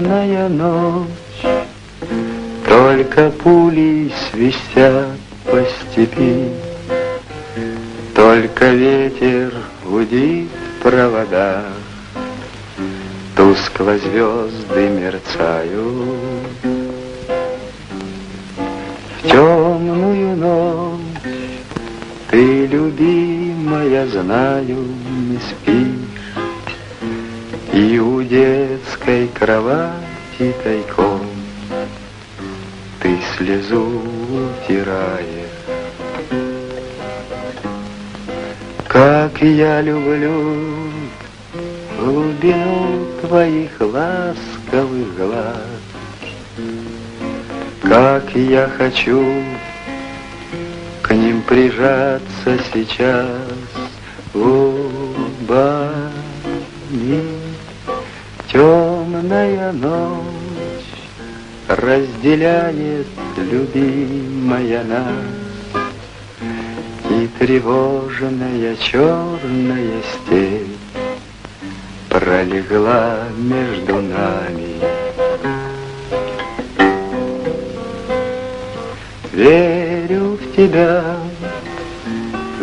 темная ночь, Только пули свистят по степи, Только ветер гудит в проводах, Тускло звезды мерцают. В темную ночь ты, любимая, знаю, не спишь, И у детской кровати тайком Ты слезу утираешь. Как я люблю глубину твоих ласковых глаз, Как я хочу к ним прижаться сейчас губами. Темная ночь разделяет любимая нас, И тревожная черная степь пролегла между нами. Верю в тебя,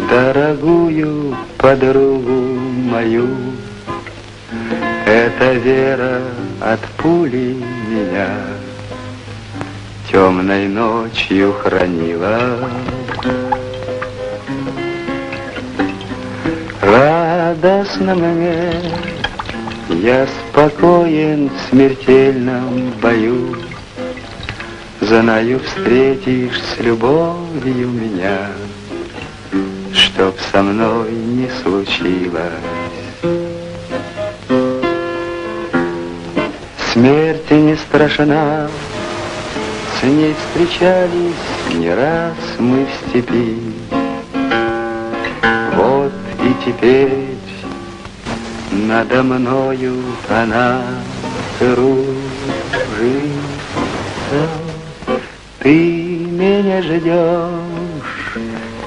дорогую подругу мою. Эта вера от пули меня темной ночью хранила. Радостно мне, я спокоен в смертельном бою. Знаю, встретишь с любовью меня, Чтоб со мной не случилось. Смерти не страшна, с ней встречались не раз мы в степи. Вот и теперь надо мною она кружится. Ты меня ждешь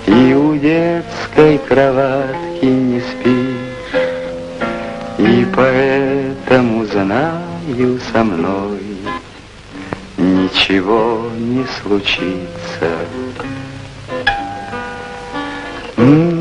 и у детской кроватки не спишь, И поэтому знаю со мной ничего не случится. Mm-hmm.